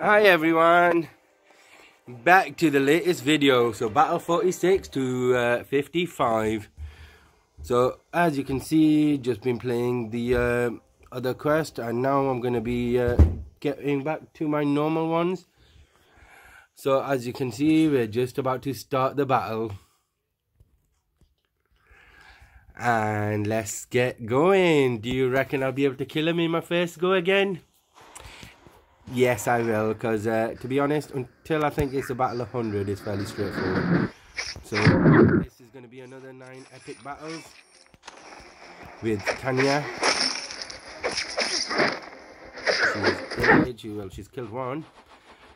Hi everyone, back to the latest video. So battle 46 to uh, 55. So as you can see, just been playing the uh, other quest and now I'm going to be uh, getting back to my normal ones. So as you can see, we're just about to start the battle. And let's get going. Do you reckon I'll be able to kill him in my first go again? Yes, I will, because uh, to be honest, until I think it's a battle of 100, it's fairly straightforward. So, this is going to be another 9 epic battles with Tanya. She's dead, well, she's killed one.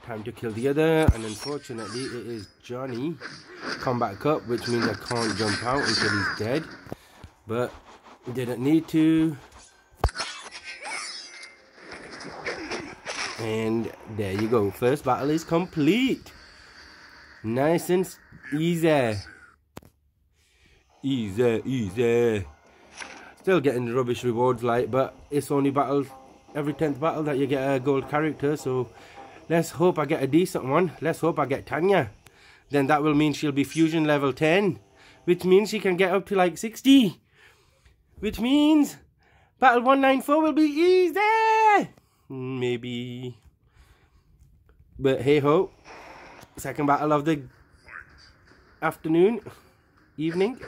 Time to kill the other, and unfortunately, it is Johnny. Combat Cup, which means I can't jump out until he's dead. But, didn't need to. And there you go. First battle is complete. Nice and easy. Easy, easy. Still getting rubbish rewards like, but it's only battles every 10th battle that you get a gold character. So let's hope I get a decent one. Let's hope I get Tanya. Then that will mean she'll be fusion level 10. Which means she can get up to like 60. Which means battle 194 will be easy. Maybe. But hey ho. Second battle of the afternoon, evening.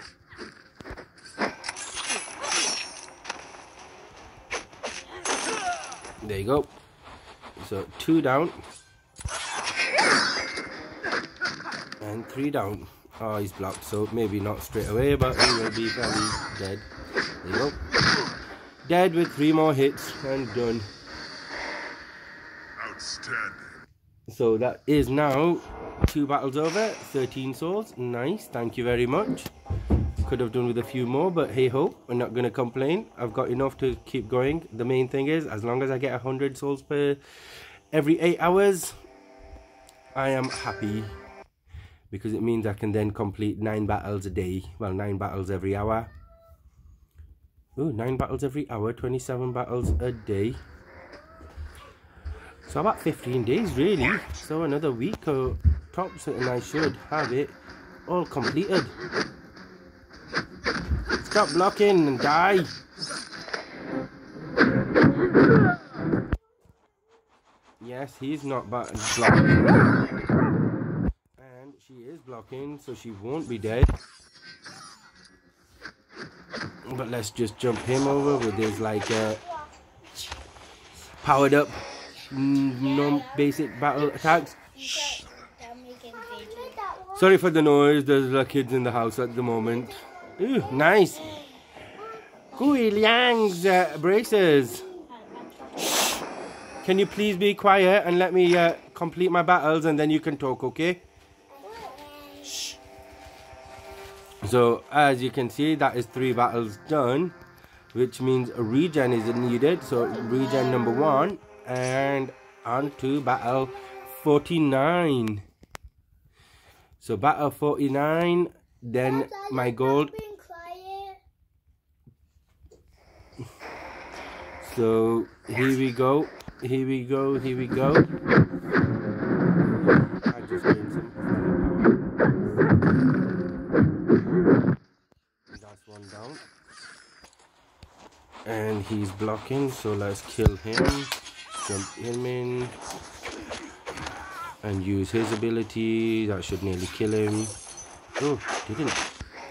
There you go. So two down. And three down. Oh, he's blocked, so maybe not straight away, but he will be fairly dead. There you go. Dead with three more hits and done. So that is now two battles over, 13 souls. Nice, thank you very much. Could have done with a few more, but hey ho, I'm not going to complain. I've got enough to keep going. The main thing is, as long as I get 100 souls per every 8 hours, I am happy. Because it means I can then complete 9 battles a day. Well, 9 battles every hour. Ooh, 9 battles every hour, 27 battles a day. So about 15 days really. So another week or tops and I should have it all completed. Stop blocking and die. Yes, he's not blocking. And she is blocking, so she won't be dead. But let's just jump him over with his like uh, powered up non-basic battle attacks. Sorry for the noise, there's the kids in the house at the moment. Ooh, nice. Gui Liang's uh, braces. Can you please be quiet and let me uh, complete my battles and then you can talk, okay? Shh. So, as you can see, that is three battles done, which means a regen is needed. So, regen number one and on to battle 49 so battle 49 then my gold so here we go here we go here we go. That's one down. And he's blocking so let's kill him jump him in and use his ability. That should nearly kill him. Oh didn't.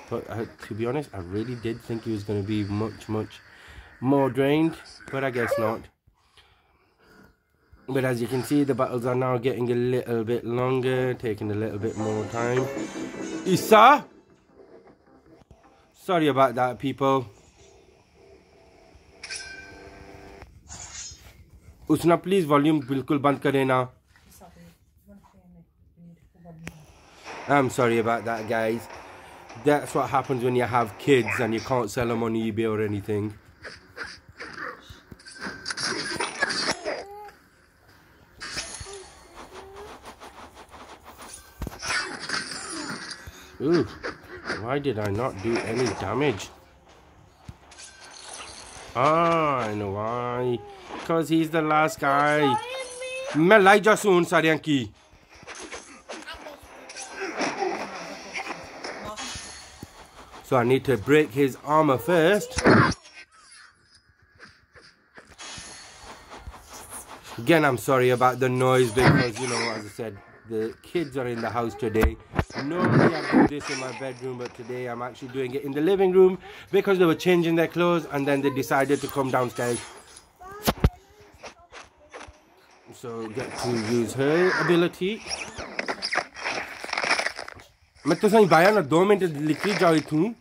But uh, to be honest I really did think he was going to be much much more drained but I guess not. But as you can see the battles are now getting a little bit longer taking a little bit more time. Isa sorry about that people उसना please volume बिल्कुल बंद करे ना I'm sorry about that guys that's what happens when you have kids and you can't sell them on eBay or anything Ooh, why did I not do any damage? Ah, I know why. Because he's the last guy. मैं लाई जा सुन सारियां की So I need to break his armor first. Again, I'm sorry about the noise because, you know, as I said, the kids are in the house today. Normally I do this in my bedroom, but today I'm actually doing it in the living room because they were changing their clothes and then they decided to come downstairs. So get to use her ability. मैं तो सही बाया ना दो minute लिखी जाओ इतनी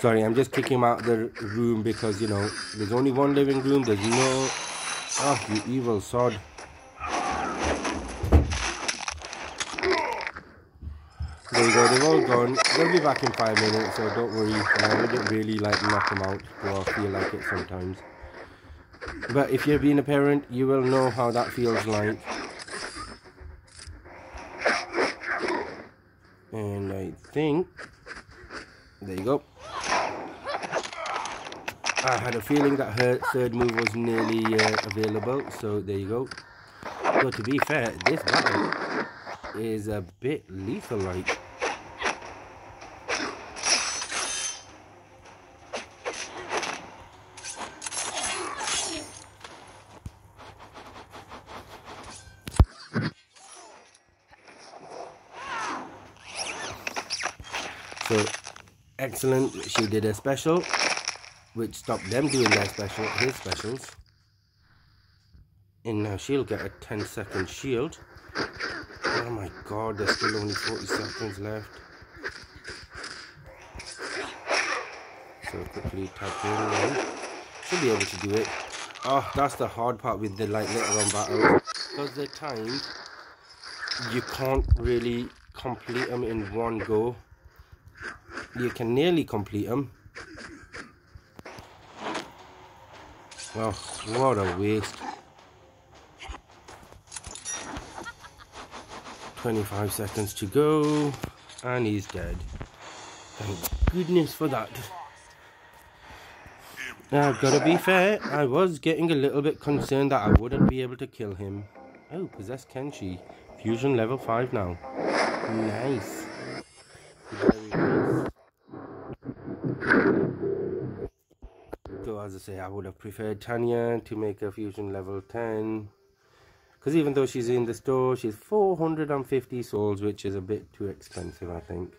Sorry, I'm just kicking him out the room because, you know, there's only one living room. There's no... Oh, you evil sod. There you go, they're all gone. They'll be back in five minutes, so don't worry. I wouldn't really like knock them out, though I feel like it sometimes. But if you've been a parent, you will know how that feels like. And I think... There you go. I had a feeling that her third move was nearly uh, available, so there you go. So to be fair, this battle is a bit lethal-like. So, excellent, she did a special which stopped them doing their special, his specials. And now she'll get a 10 second shield. Oh my god, there's still only 40 seconds left. So quickly tap in She'll be able to do it. Oh, that's the hard part with the like later on battles. Because they're timed, you can't really complete them in one go. You can nearly complete them, Well, what a waste. 25 seconds to go. And he's dead. Thank goodness for that. Now, gotta be fair, I was getting a little bit concerned that I wouldn't be able to kill him. Oh, possess Kenshi. Fusion level 5 now. Nice. Very nice. So as I say, I would have preferred Tanya to make a fusion level 10. Because even though she's in the store, she's 450 souls, which is a bit too expensive, I think.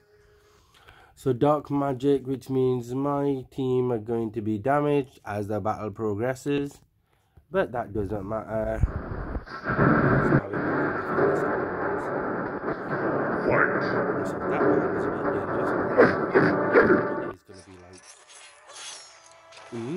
So dark magic, which means my team are going to be damaged as the battle progresses. But that doesn't matter. So that was a bit dangerous. It's going to be like... Ooh.